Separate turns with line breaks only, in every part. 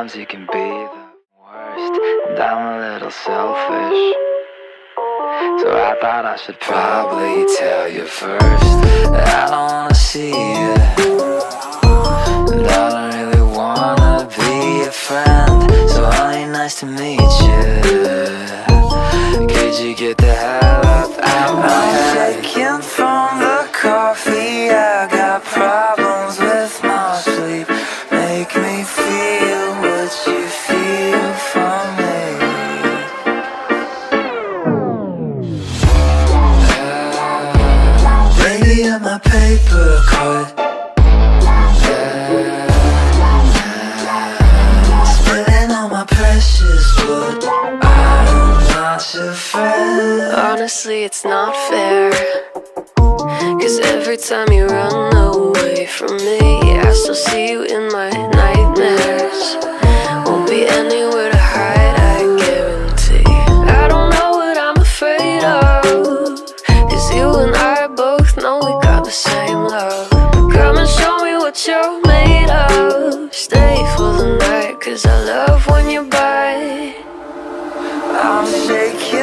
Sometimes you can be the worst, and I'm a little selfish. So I thought I should probably tell you first that I don't wanna see you. Paper cut. Spilling all my precious blood. I'm not your friend.
Honestly, it's not fair. Cause every time you run away from me, I still see you in my nightmares. Made of. Stay for the night, cause I love when you bite.
I'm shaking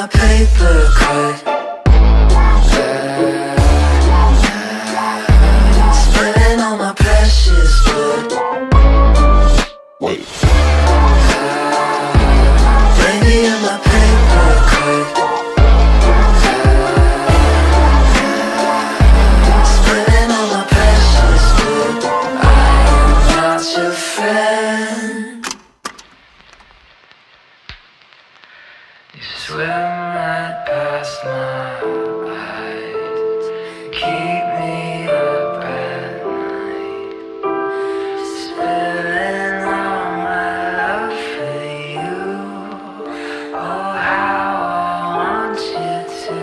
Baby, paper cut. Spilling all my precious blood. Wait. You swim right past my eyes, keep me up at night, spilling all my love for you. Oh, how I want you to.